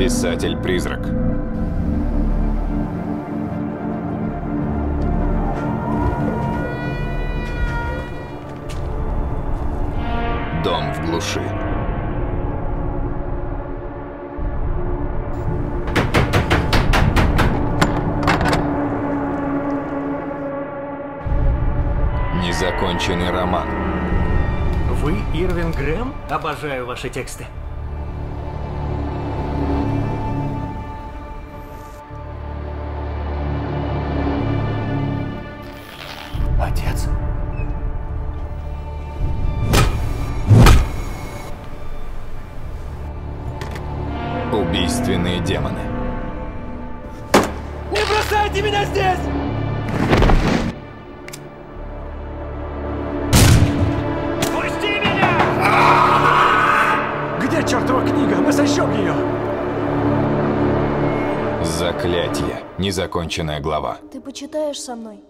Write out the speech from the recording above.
Писатель-призрак. Дом в глуши. Незаконченный роман. Вы Ирвин Грэм? Обожаю ваши тексты. Отец. Убийственные демоны. Не бросайте меня здесь! Пусти меня! Где чертова книга? Мы сожжем ее! Заклятие. Незаконченная глава. Ты почитаешь со мной?